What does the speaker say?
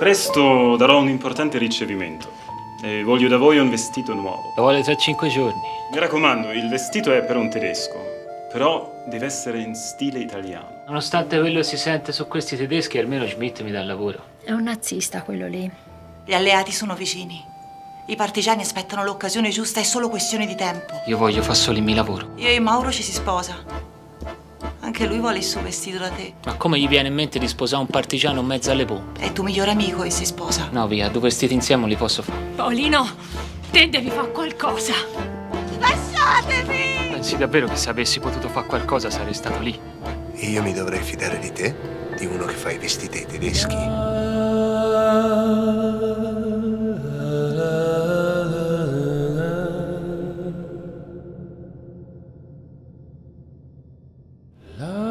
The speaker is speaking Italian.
Presto darò un importante ricevimento e voglio da voi un vestito nuovo. Lo vuole tra cinque giorni. Mi raccomando, il vestito è per un tedesco, però deve essere in stile italiano. Nonostante quello si sente su questi tedeschi, almeno Schmidt mi dà lavoro. È un nazista quello lì. Gli alleati sono vicini. I partigiani aspettano l'occasione giusta, è solo questione di tempo. Io voglio far solo il mio lavoro. Io e Mauro ci si sposa. Anche lui vuole il suo vestito da te. Ma come gli viene in mente di sposare un partigiano in mezzo alle pompe? È il tuo migliore amico e si sposa. No, via, due vestiti insieme li posso fare. Paolino, te devi fare qualcosa. Lasciatemi! Pensi davvero che se avessi potuto fare qualcosa sarei stato lì? Io mi dovrei fidare di te? Di uno che fa i vestiti ai tedeschi? love.